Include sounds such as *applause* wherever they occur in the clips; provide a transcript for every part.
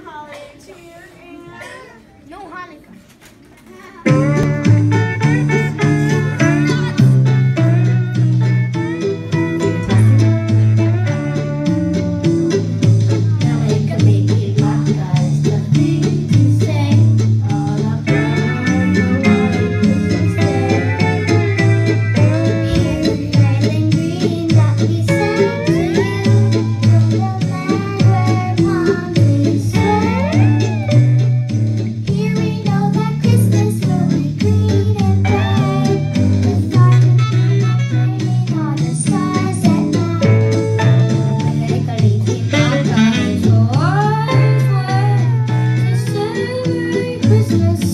college here and No Hanukkah. *laughs* Christmas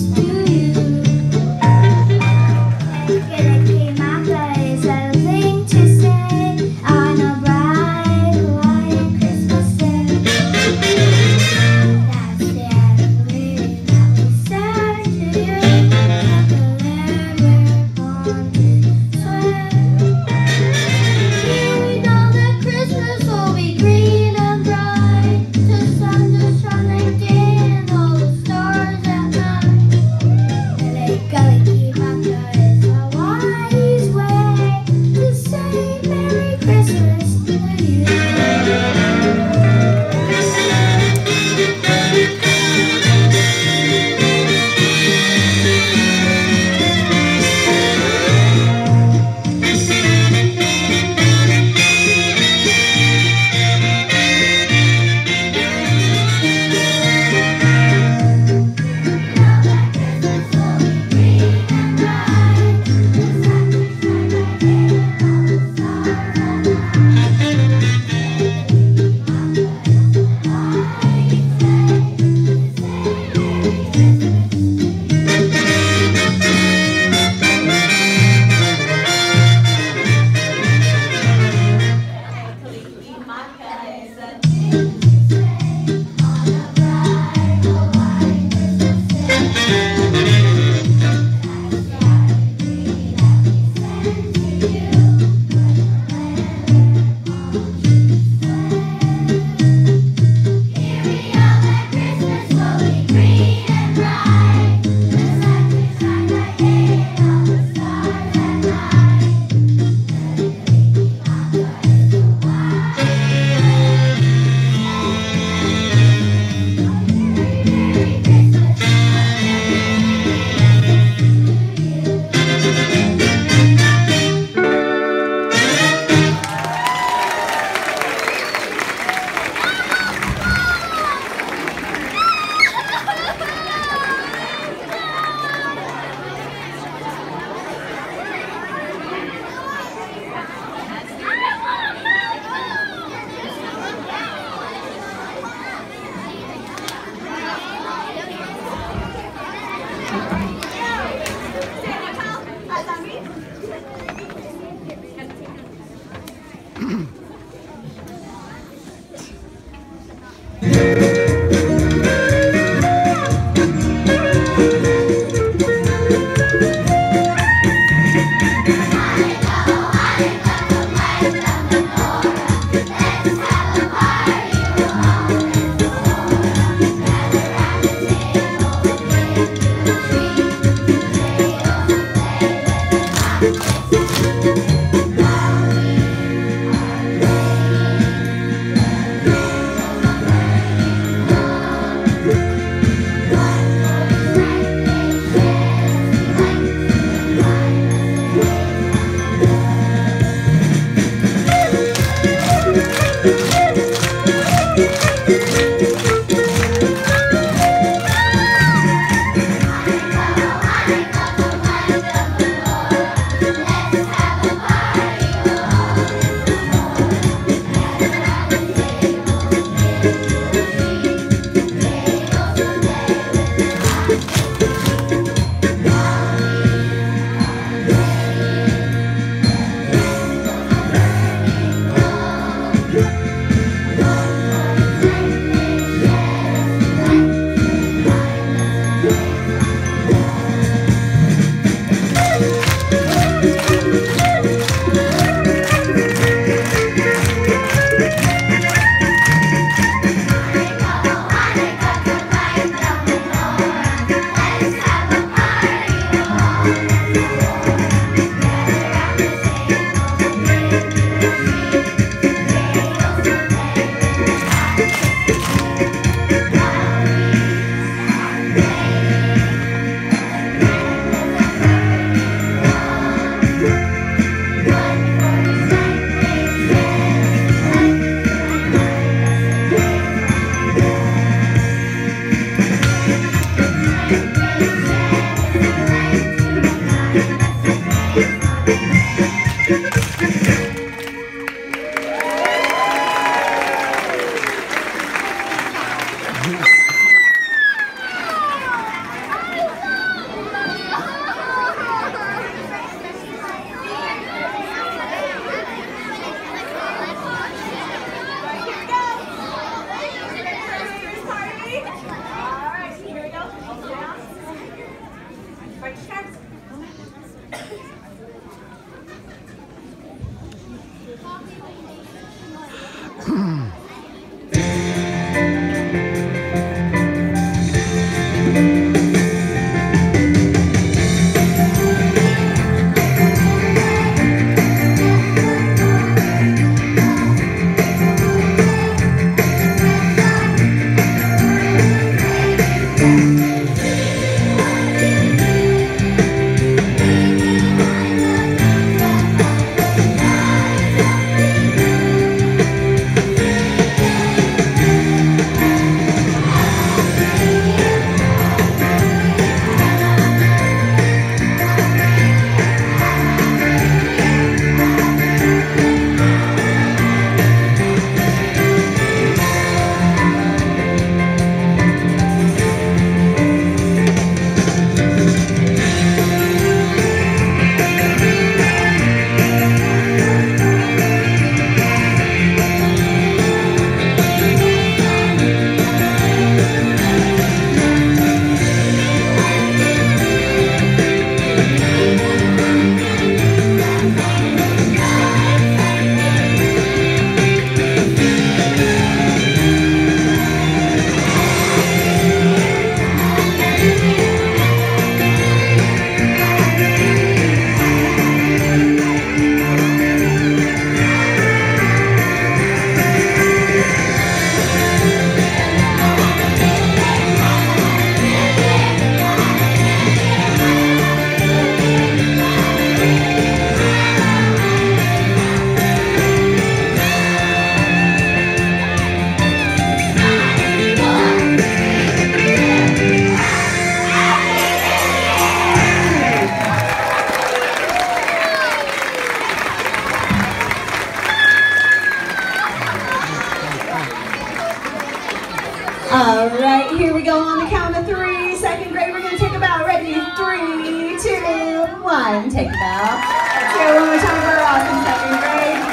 All right, here we go on the count of three. Second grade, we're going to take a bow. Ready? Three, two, one. Take a bow. Let's go one more time for awesome second grade.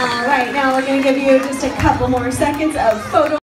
All right, now we're going to give you just a couple more seconds of photo.